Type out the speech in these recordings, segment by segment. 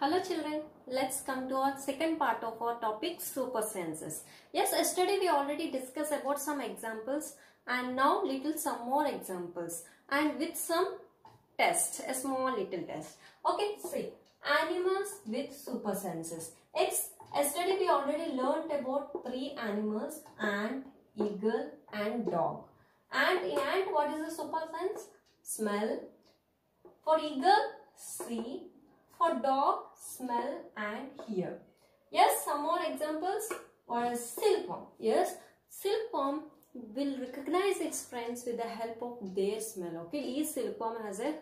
Hello children, let's come to our second part of our topic super senses. Yes, yesterday we already discussed about some examples and now little some more examples and with some test, a small little test. Okay, see, animals with super senses. It's, yesterday we already learned about three animals ant, eagle and dog. And in ant what is the super sense? Smell. For eagle, see for dog, smell and hear. Yes, some more examples. Or silkworm. Yes, silkworm will recognize its friends with the help of their smell. Okay, each silkworm has a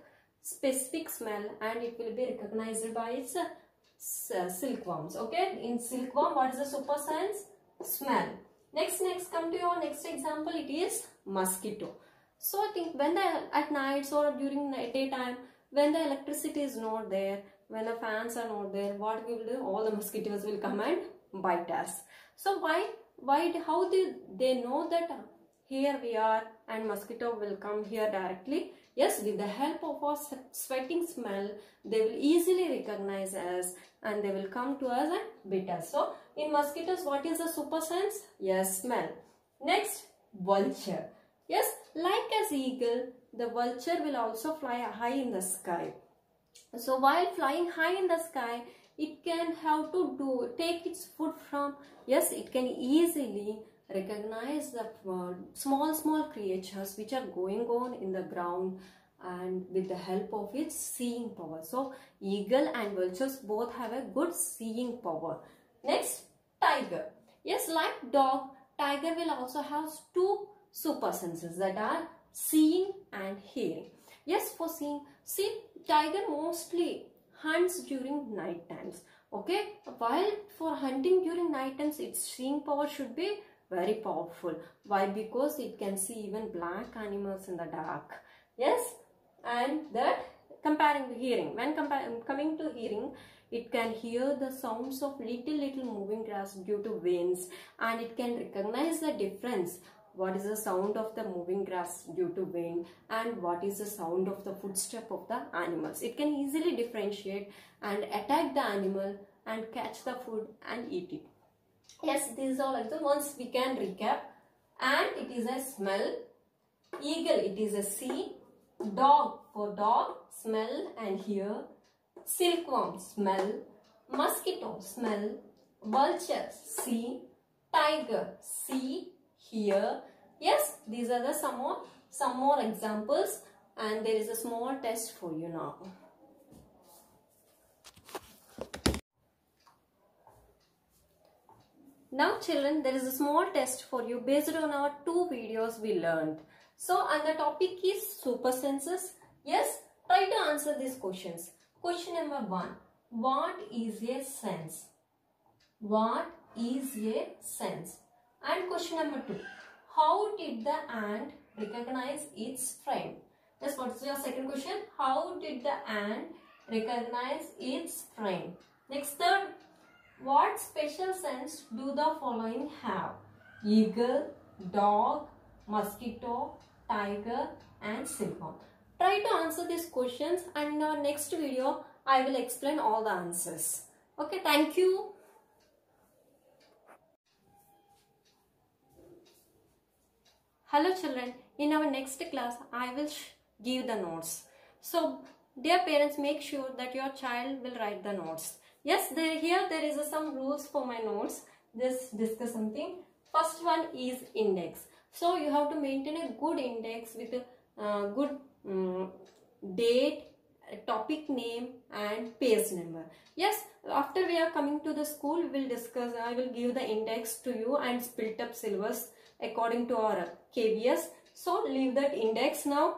specific smell and it will be recognized by its uh, silkworms. Okay, in silkworm, what is the super sense? Smell. Next, next, come to your next example. It is mosquito. So I think when the at nights or during the daytime, when the electricity is not there, when the fans are not there what we will do? All the mosquitoes will come and bite us. So why why how did they know that here we are and mosquito will come here directly? Yes with the help of our sweating smell they will easily recognize us and they will come to us and bite us. So in mosquitoes what is the super sense? Yes smell. Next vulture. Yes like as eagle the vulture will also fly high in the sky so while flying high in the sky, it can have to do take its food from yes it can easily recognize the uh, small small creatures which are going on in the ground and with the help of its seeing power. So eagle and vultures both have a good seeing power. Next tiger. Yes like dog tiger will also have two super senses that are seeing and hearing yes for seeing. See tiger mostly hunts during night times okay? While for hunting during night times its seeing power should be very powerful. Why? Because it can see even black animals in the dark. Yes? And that comparing to hearing. When coming to hearing it can hear the sounds of little little moving grass due to winds and it can recognize the difference what is the sound of the moving grass due to wind and what is the sound of the footstep of the animals. It can easily differentiate and attack the animal and catch the food and eat it. Yes, these are like the ones we can recap. And it is a smell. Eagle, it is a see. Dog, for dog, smell and hear. Silkworm, smell. Mosquito, smell. Vulture, see. Tiger, see here. Yes, these are the some more, some more examples and there is a small test for you now. Now children, there is a small test for you based on our two videos we learned. So, and the topic is super senses. Yes, try to answer these questions. Question number one. What is a sense? What is a sense? And question number two. How did the ant recognize its friend? Yes, what's your second question? How did the ant recognize its friend? Next third. What special sense do the following have? Eagle, dog, mosquito, tiger and silkworm. Try to answer these questions and in our next video I will explain all the answers. Okay, thank you. Hello children, in our next class I will give the notes. So dear parents make sure that your child will write the notes. Yes, there here there is some rules for my notes. Just discuss something. First one is index. So you have to maintain a good index with a uh, good um, date, topic name and page number. Yes, after we are coming to the school, we will discuss, I will give the index to you and split up syllabus according to our KBS. So leave that index now.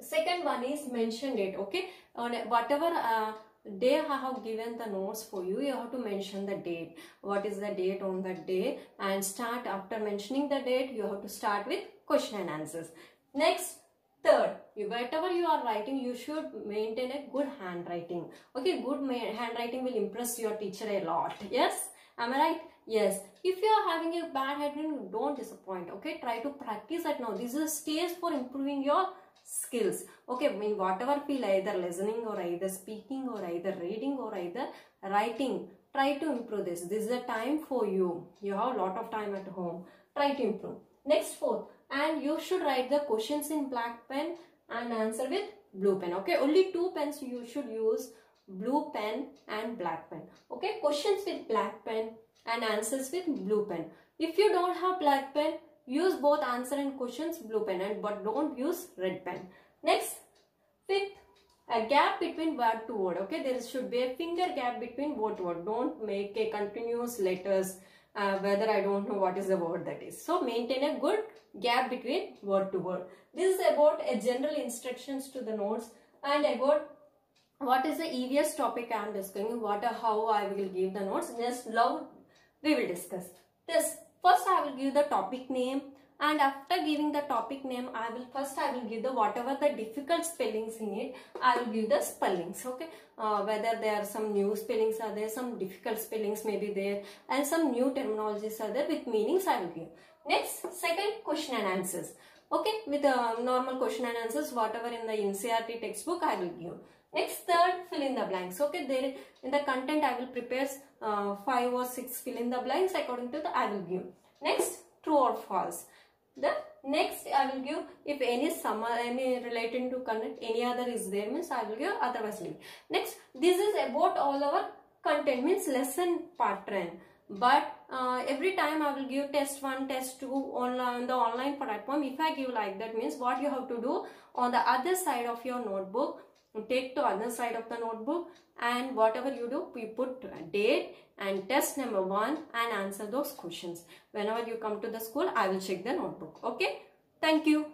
Second one is mention date. Okay. On whatever uh, day I have given the notes for you, you have to mention the date. What is the date on that day and start after mentioning the date, you have to start with question and answers. Next, third, whatever you are writing, you should maintain a good handwriting. Okay, good handwriting will impress your teacher a lot. Yes, am I right? Yes, if you are having a bad handwriting, don't disappoint. Okay, try to practice that now. This is a stage for improving your skills. Okay, in whatever field, either listening or either speaking or either reading or either writing, try to improve this. This is a time for you. You have a lot of time at home. Try to improve. Next fourth, and you should write the questions in black pen and answer with blue pen. Okay, only two pens you should use blue pen and black pen. Okay, questions with black pen and answers with blue pen. If you don't have black pen, use both answer and questions blue pen and but don't use red pen. Next, fifth, a gap between word to word. Okay, there should be a finger gap between word to word. Don't make a continuous letters uh, whether I don't know what is the word that is. So maintain a good gap between word to word. This is about a general instructions to the notes and about what is the easiest topic I am discussing, what how I will give the notes. Just now we will discuss. This first I will give the topic name and after giving the topic name I will first I will give the whatever the difficult spellings in it I will give the spellings okay? Uh, whether there are some new spellings are there some difficult spellings may be there and some new terminologies are there with meanings I will give. Next second question and answers okay? With the uh, normal question and answers whatever in the NCERT textbook I will give. Next third fill in the blanks okay? There in the content I will prepare uh, five or six fill in the blanks according to the I will give. Next true or false the next I will give if any summer any relating to content any other is there means I will give otherwise leave. Next this is about all our content means lesson pattern but uh, every time I will give test 1 test 2 on, on the online platform if I give like that means what you have to do on the other side of your notebook take to other side of the notebook and whatever you do we put date and test number one and answer those questions. Whenever you come to the school i will check the notebook. Okay? Thank you